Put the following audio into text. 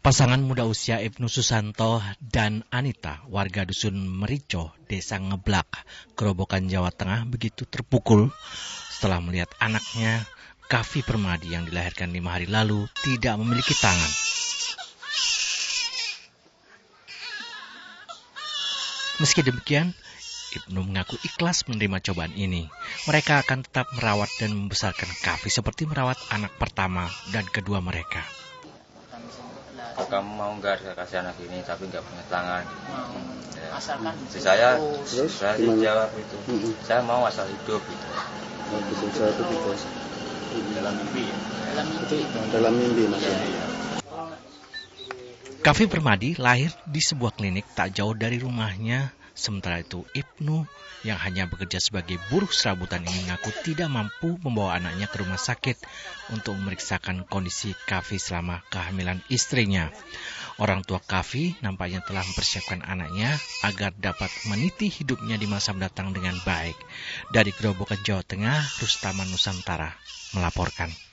Pasangan muda usia Ibnu Susanto dan Anita, warga dusun Merico, desa Ngeblak, Kerobokan Jawa Tengah begitu terpukul setelah melihat anaknya, Kavi Permadi yang dilahirkan lima hari lalu, tidak memiliki tangan. Meski demikian, Ibnu mengaku ikhlas menerima cobaan ini. Mereka akan tetap merawat dan membesarkan Kavi seperti merawat anak pertama dan kedua mereka kamu mau nggak saya kasih anak ini tapi nggak punya tangan mau ya. asalkan Si saya Terus saya gimana? jawab itu Mm-mm. saya mau asal hidup gitu gitu, saya itu gitu. dalam mimpi ya dalam Itu mimpi dalam mimpi maksudnya. Iya. Kavi Permadi lahir di sebuah klinik tak jauh dari rumahnya. Sementara itu Ibnu yang hanya bekerja sebagai buruh serabutan ini mengaku tidak mampu membawa anaknya ke rumah sakit untuk memeriksakan kondisi Kavi selama kehamilan istrinya. Orang tua Kavi nampaknya telah mempersiapkan anaknya agar dapat meniti hidupnya di masa mendatang dengan baik. Dari Gerobokan Jawa Tengah, Rustaman Nusantara melaporkan.